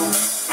Música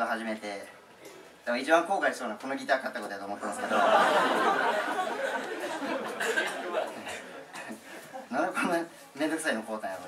ド始めて。多分一番後悔しそうなこのギター買ったことだと思ったんですけど。なんでこんなめんどくさいの買うたんやろ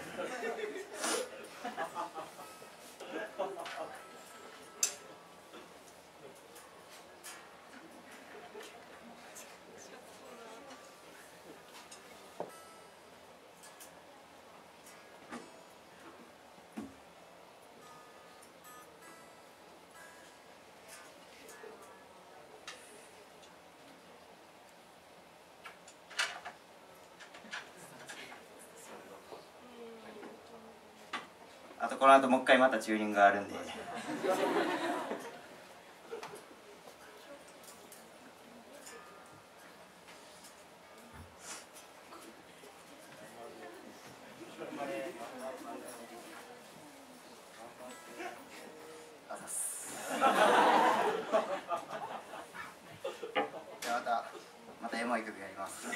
この後もう一回またチューニングがあるんで。じゃあまたまたエモい曲やります。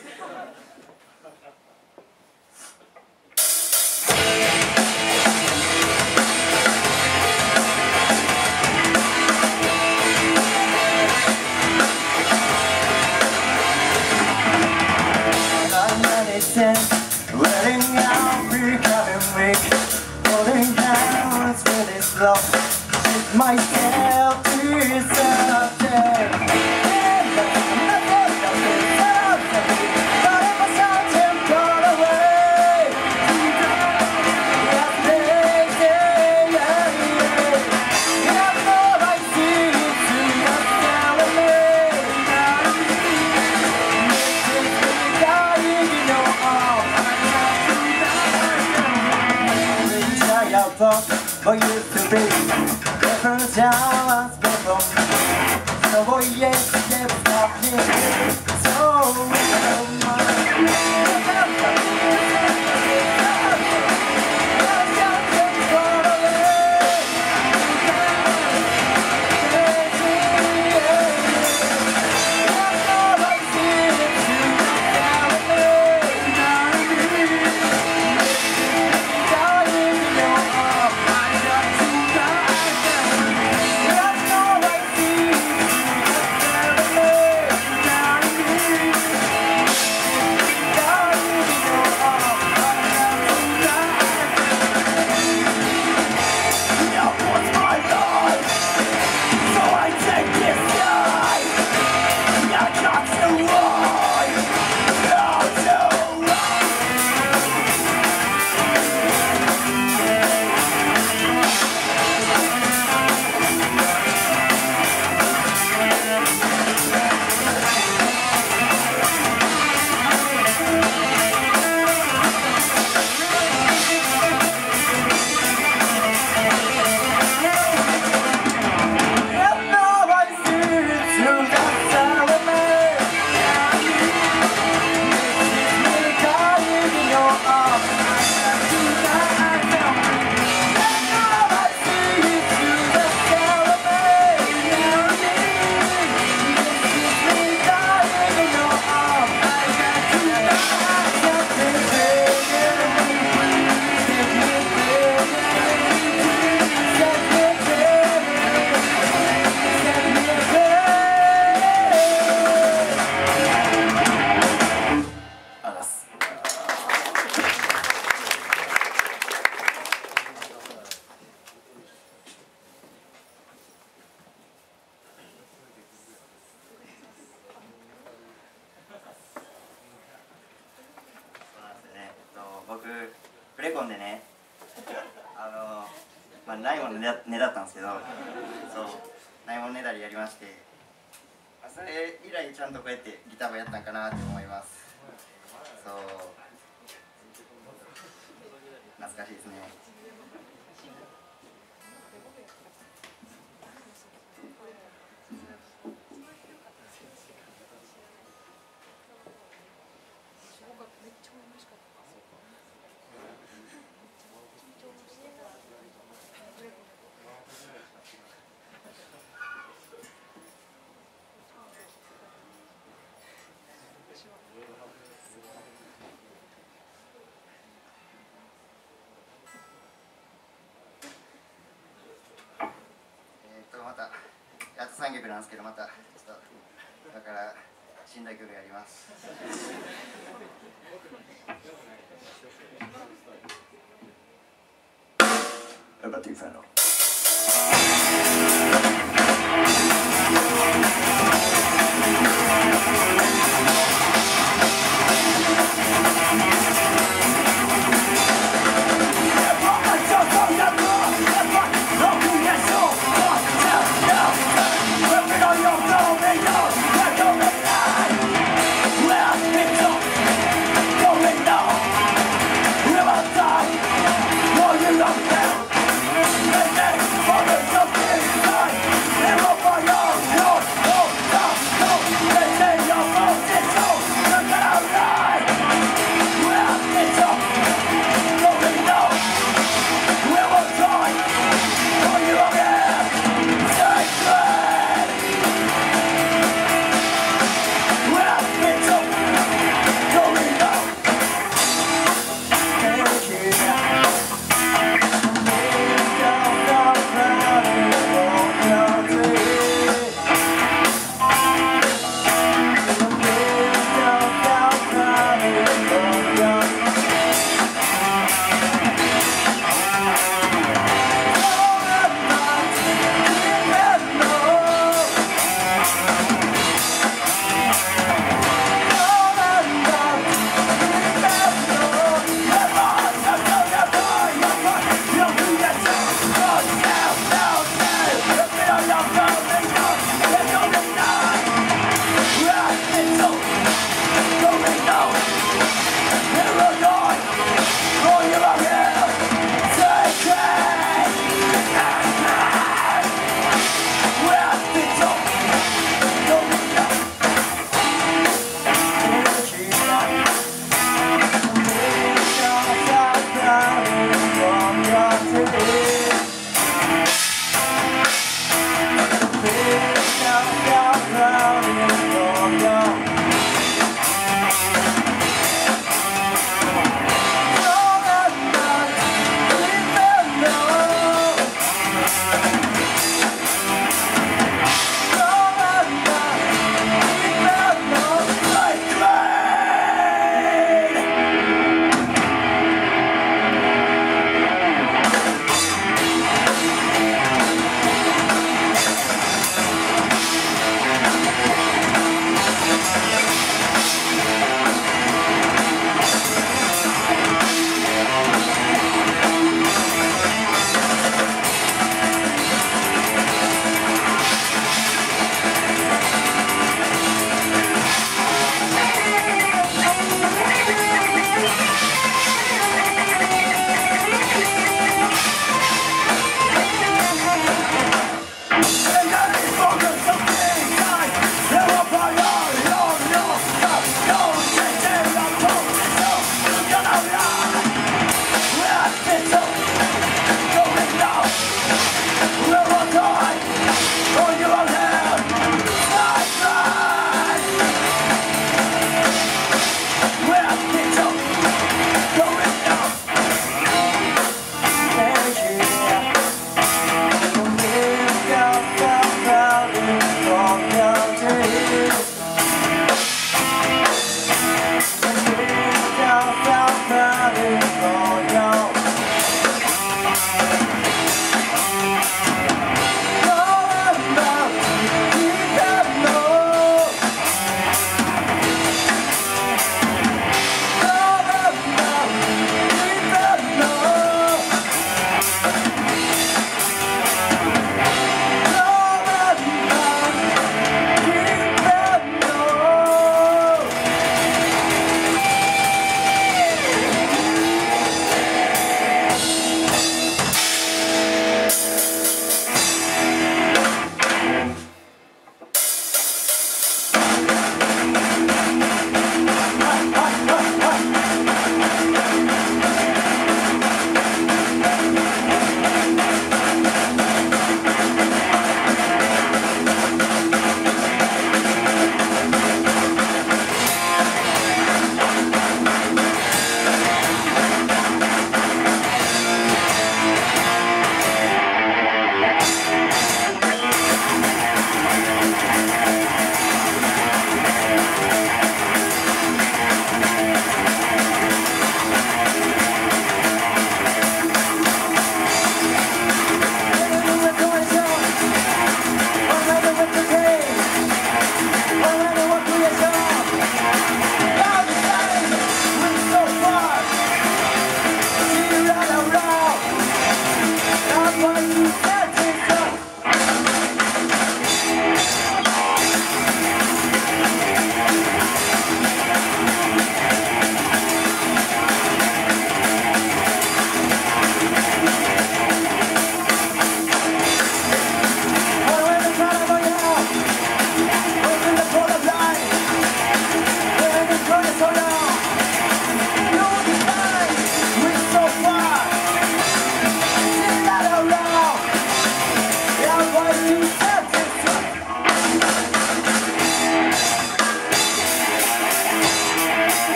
そうでね。あのまないものねだったんですけどそうないものねだりやりましてそれ以来ちゃんとこうやってギターもやったんかなって思いますそう懐かしいですね曲なんですけどまたちょっとだから信頼曲やります「